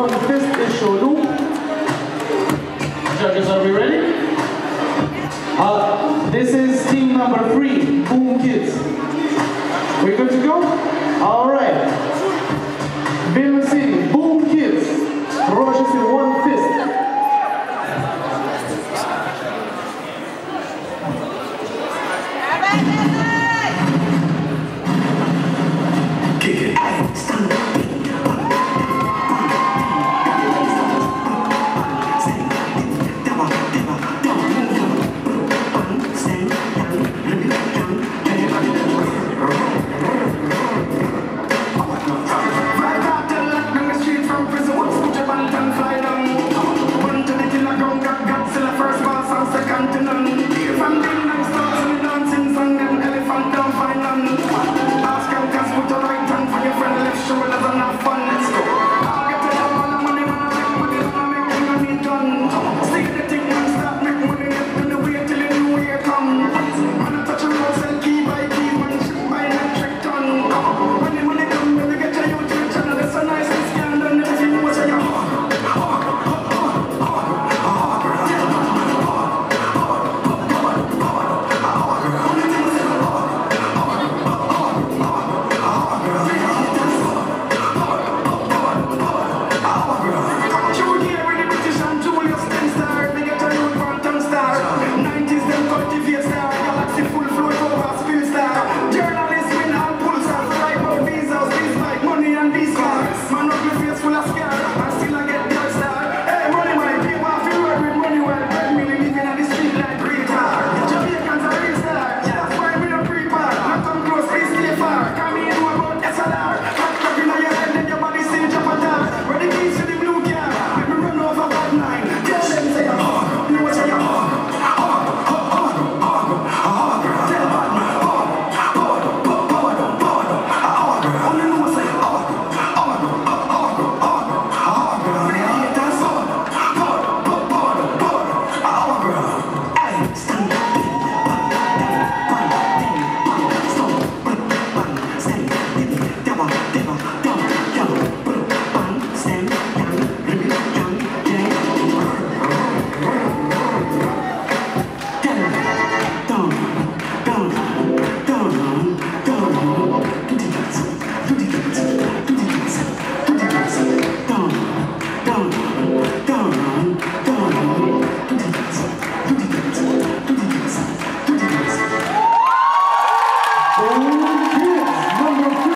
one fist is Sholu. Judges, are we ready? Uh, this is team number three, Boom Kids. We good to go? All right. Bill Boom Kids. Rogers in one fist. Bye. to remember.